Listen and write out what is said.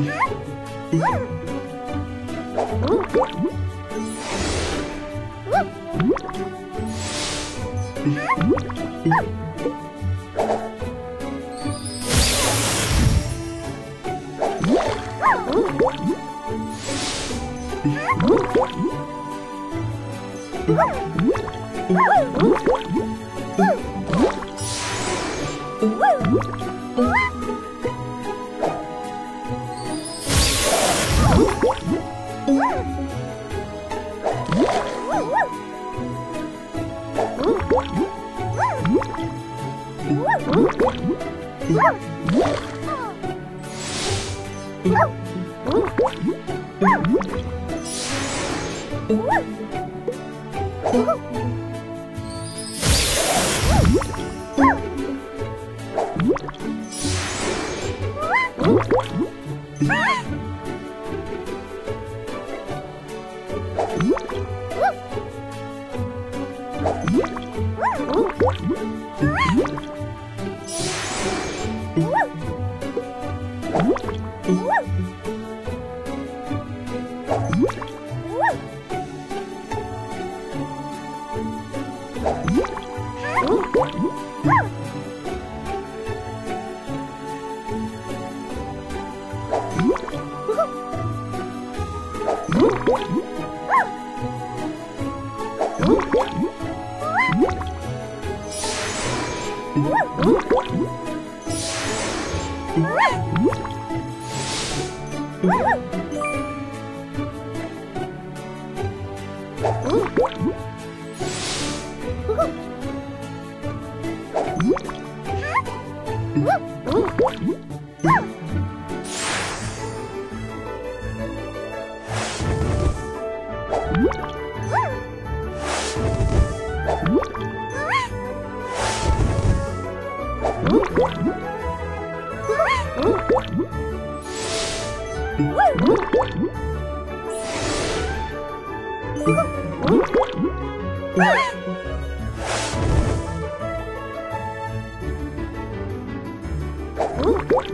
Woo! Ah! Woo! Woo! Woo!